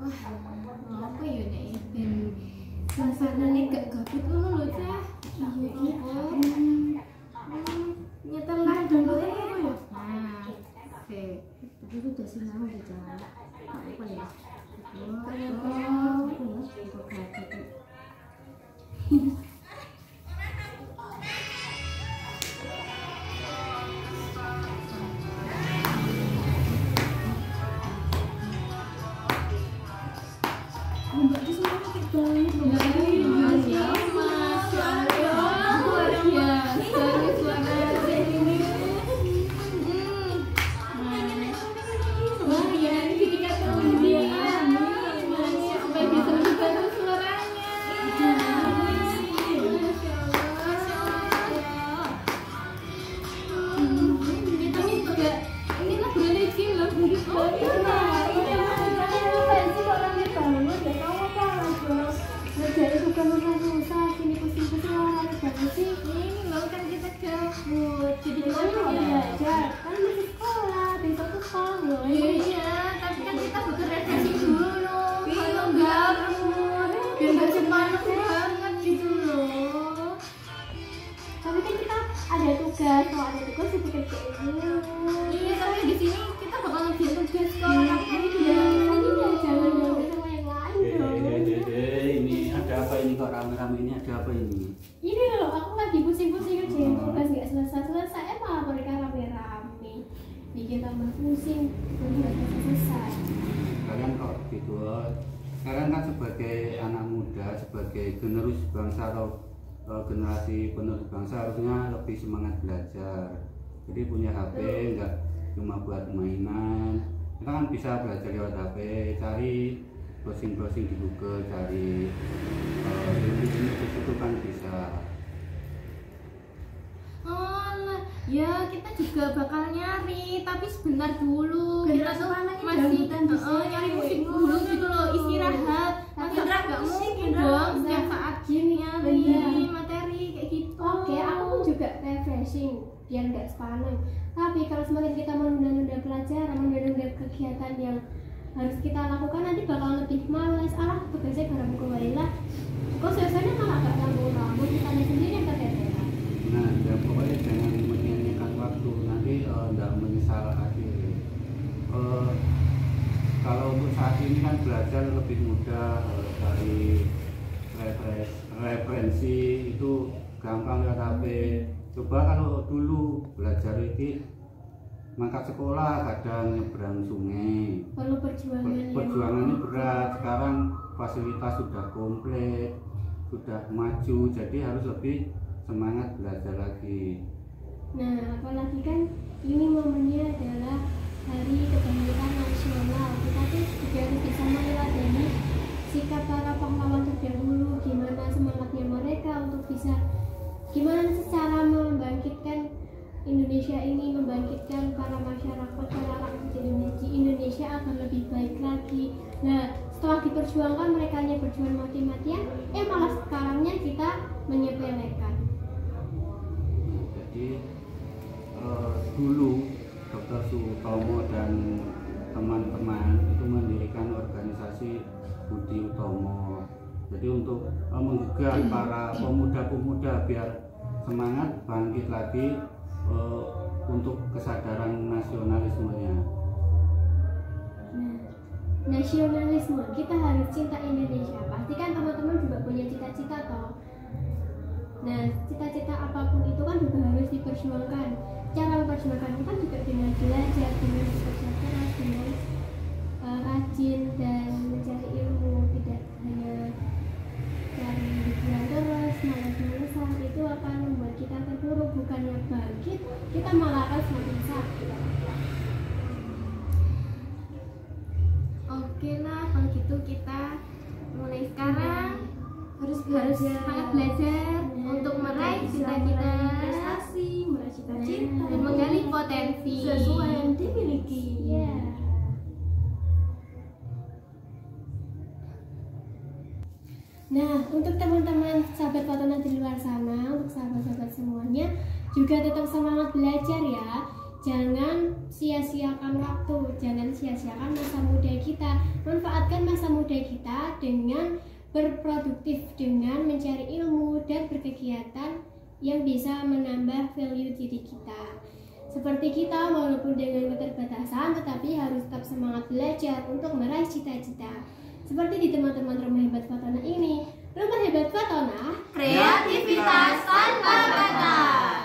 wah apa ya nek? Ben suasanane gak gabut ngono lho cah. Iya iya. Nyetelan dulu ya? Nah oke. Tapi itu udah sinau di jalan. Apa ya? Mbak di sana sakit banget. Masya ya Iya, tapi di sini kita bakal ngerjain tugas kok. Iya, Tapi iya, ya, tadi ya jangan ganggu sama yang lain. Dong eh, eh, eh, ini ada apa ini kok rame-rame? Ini ada apa ini? ini loh aku lagi pusing-pusing kerjain tugas nggak selesai-selesai eh malah mereka rame-rame. Bikin tambah pusing. Nggak selesai. Kalian kok gitu? Kalian kan sebagai anak muda, sebagai generus bangsa atau eh, generasi penerus bangsa harusnya lebih semangat belajar. Jadi punya HP nggak cuma buat mainan. Kita kan bisa belajar lewat HP, cari browsing-browsing di Google, cari di situ kan bisa. Alah, ya kita juga bakal nyari, tapi sebentar dulu. Kita tuh masih eh, sini. nyari musik dulu gitu loh, istirahat. Tapi Indra aku gak musik, mungkin dong setiap saat gini nyari Bener. materi kayak gitu. Oke, aku juga refreshing biar nggak sepaneng. Tapi kalau semakin kita menunda-nunda pelajaran, menunda-nunda kegiatan yang harus kita lakukan nanti bakal lebih males. Alah, tugasnya karena buku lah. Kok suasananya malah gak nganggur-nganggur, kita sendiri yang keteteran. Nah, ya pokoknya jangan menyanyikan waktu nanti tidak menyesal akhir. Eh, kalau untuk saat ini kan belajar lebih mudah eh, dari referensi itu gampang lewat HP. Coba kalau dulu belajar itu mangkat sekolah kadang nyebrang sungai. Perlu perjuangan Per- yang perjuangannya berat sekarang fasilitas sudah komplit sudah maju jadi harus lebih semangat belajar lagi Nah, apalagi kan ini momennya adalah Hari Kebangkitan Nasional. Kita tuh juga harus bisa meneladani sikap para pahlawan terdahulu, gimana semangatnya mereka untuk bisa gimana secara membangkitkan Indonesia ini membangkitkan para masyarakat para rakyat Indonesia, Indonesia agar lebih baik lagi. Nah, setelah diperjuangkan mereka hanya berjuang mati-matian, eh malah sekarangnya kita menyepelekan. jadi eh, dulu Dr. Sutomo dan teman-teman itu mendirikan organisasi Budi Utomo jadi untuk eh, menggugah para pemuda-pemuda biar semangat bangkit lagi eh, untuk kesadaran nasionalismenya Nah, nasionalisme kita harus cinta Indonesia. Pasti kan teman-teman juga punya cita-cita toh. Nah, cita-cita apa pun itu kan juga harus diperjuangkan. Cara memperjuangkan itu kan juga dengan belajar, dengan bekerja keras, dengan eh, rajin dan mencari ilmu, tidak hanya cari hiburan terus, malas-malasan itu akan membuat kita terpuruk bangkit, kita malah akan semakin sakit. Oke lah, kalau gitu kita mulai sekarang harus harus sangat belajar Nah, untuk meraih cita-cita prestasi, meraih cita-cita, dan menggali potensi sesuai yang dimiliki. Iya. Nah, untuk teman-teman sahabat Fatona di luar sana, untuk sahabat-sahabat semuanya, juga tetap semangat belajar ya. Jangan sia-siakan waktu. Jangan sia-siakan masa muda kita. Manfaatkan masa muda kita dengan berproduktif dengan mencari ilmu dan berkegiatan yang bisa menambah value diri kita. Seperti kita walaupun dengan keterbatasan tetapi harus tetap semangat belajar untuk meraih cita-cita. Seperti di teman-teman rumah hebat Fatona ini. Rumah hebat Fatona kreativitas tanpa batas.